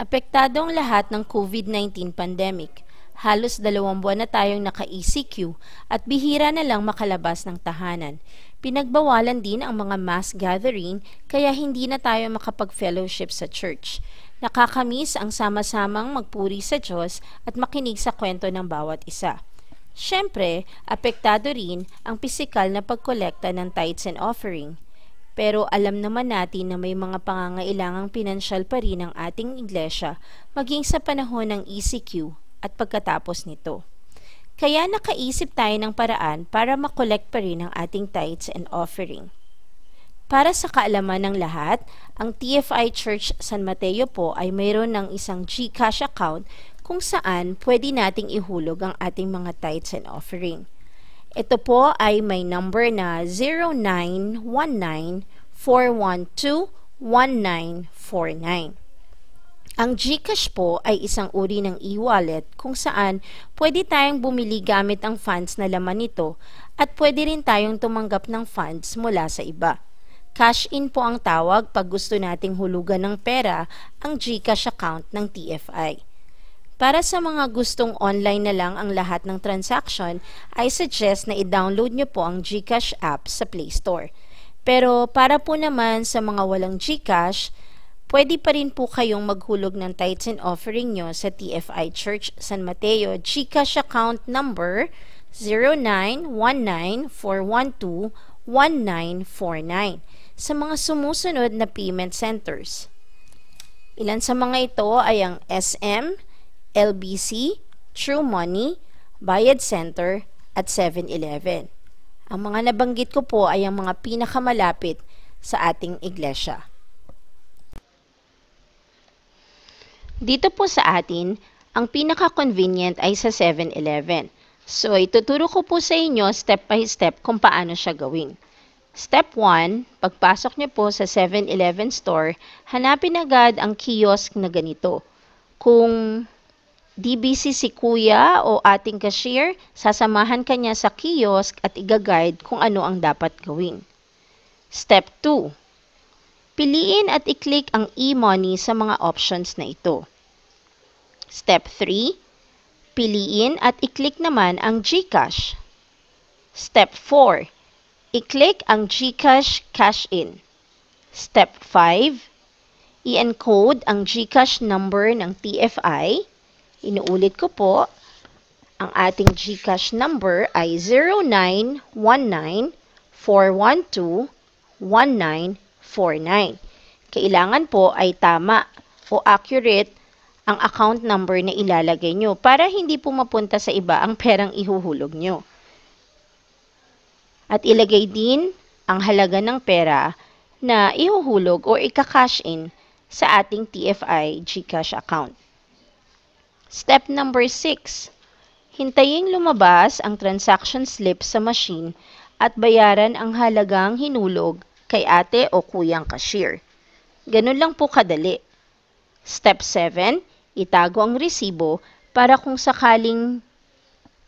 Apektado ang lahat ng COVID-19 pandemic. Halos dalawang buwan na tayong naka-ECQ at bihira na lang makalabas ng tahanan. Pinagbawalan din ang mga mass gathering kaya hindi na tayo makapag-fellowship sa church. Nakakamiss ang sama-samang magpuri sa Diyos at makinig sa kwento ng bawat isa. Siyempre, apektado rin ang pisikal na pagkolekta ng tithes and offering. Pero alam naman natin na may mga pangangailangang pinansyal pa rin ang ating iglesia maging sa panahon ng ECQ at pagkatapos nito. Kaya nakaisip tayo ng paraan para makolekt pa rin ang ating tithes and offering. Para sa kaalaman ng lahat, ang TFI Church San Mateo po ay mayroon ng isang GCash account kung saan pwede nating ihulog ang ating mga tithes and offering. Ito po ay may number na 0919-412-1949. Ang GCash po ay isang uri ng e-wallet kung saan pwede tayong bumili gamit ang funds na laman nito at pwede rin tayong tumanggap ng funds mula sa iba. Cash in po ang tawag pag gusto nating hulugan ng pera ang GCash account ng TFI. Para sa mga gustong online na lang ang lahat ng transaction, I suggest na i-download nyo po ang GCash app sa Play Store. Pero para po naman sa mga walang GCash, pwede pa rin po kayong maghulog ng tithes and offering nyo sa TFI Church San Mateo GCash account number 0919-412-1949 sa mga sumusunod na payment centers. Ilan sa mga ito ay ang SM, LBC, True Money, Bayad Center, at 7-Eleven. Ang mga nabanggit ko po ay ang mga pinakamalapit sa ating iglesia. Dito po sa atin, ang pinaka-convenient ay sa 7-Eleven. So, ituturo ko po sa inyo step by step kung paano siya gawin. Step 1, pagpasok niyo po sa 7-Eleven store, hanapin agad ang kiosk na ganito. Kung DBC si kuya o ating cashier, sasamahan kanya sa kiosk at igaguide kung ano ang dapat gawin. Step 2. Piliin at i-click ang e-money sa mga options na ito. Step 3. Piliin at i-click naman ang GCash. Step 4. I-click ang GCash Cash In. Step 5. I-encode ang GCash number ng TFI Inuulit ko po, ang ating GCash number ay 0919-412-1949. Kailangan po ay tama o accurate ang account number na ilalagay nyo para hindi po mapunta sa iba ang perang ihuhulog nyo. At ilagay din ang halaga ng pera na ihuhulog o ika-cash in sa ating TFI GCash account. Step number 6. Hintayin lumabas ang transaction slip sa machine at bayaran ang halagang hinulog kay ate o kuyang cashier. Ganun lang po kadali. Step 7. Itago ang resibo para kung sakaling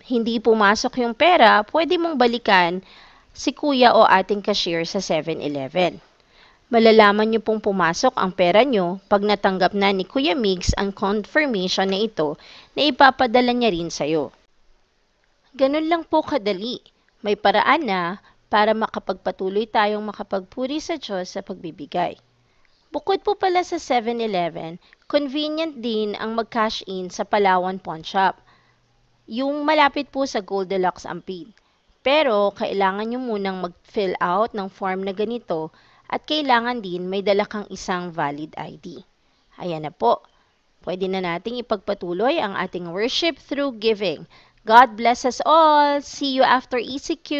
hindi pumasok yung pera, pwede mong balikan si kuya o ating cashier sa 7-Eleven. Malalaman niyo pong pumasok ang pera niyo pag natanggap na ni Kuya Migs ang confirmation na ito na ipapadala niya rin sa'yo. Ganun lang po kadali. May paraan na para makapagpatuloy tayong makapagpuri sa Diyos sa pagbibigay. Bukod po pala sa 7-Eleven, convenient din ang mag-cash in sa Palawan Pawn Shop. Yung malapit po sa Goldilocks Ampid. Pero kailangan nyo munang mag-fill out ng form na ganito at kailangan din may dala kang isang valid ID. Ayan na po. Pwede na nating ipagpatuloy ang ating worship through giving. God bless us all. See you after ECQ.